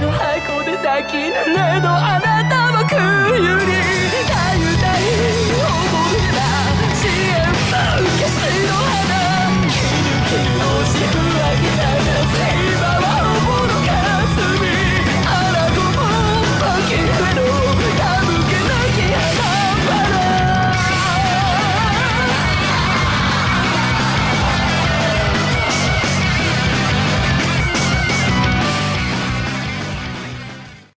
の箱で抱き濡れの